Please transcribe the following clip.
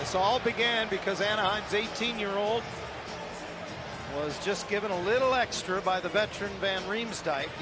This all began because Anaheim's 18-year-old was just given a little extra by the veteran Van Riemsdyk.